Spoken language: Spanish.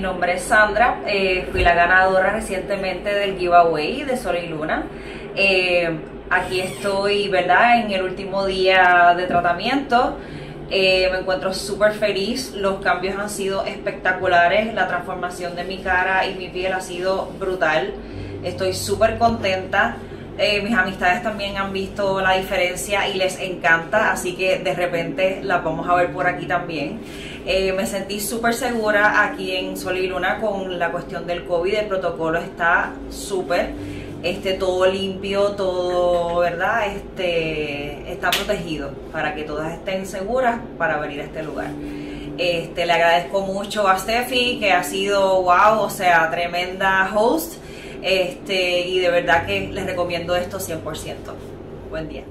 nombre es Sandra, eh, fui la ganadora recientemente del giveaway de Sol y Luna. Eh, aquí estoy, ¿verdad? En el último día de tratamiento. Eh, me encuentro súper feliz, los cambios han sido espectaculares, la transformación de mi cara y mi piel ha sido brutal. Estoy súper contenta. Eh, mis amistades también han visto la diferencia y les encanta, así que de repente la vamos a ver por aquí también. Eh, me sentí súper segura aquí en Sol y Luna con la cuestión del COVID, el protocolo está súper, este, todo limpio, todo, ¿verdad? Este, está protegido para que todas estén seguras para venir a este lugar. Este, le agradezco mucho a Steffi, que ha sido, wow, o sea, tremenda host. Este, y de verdad que les recomiendo esto 100%. Buen día.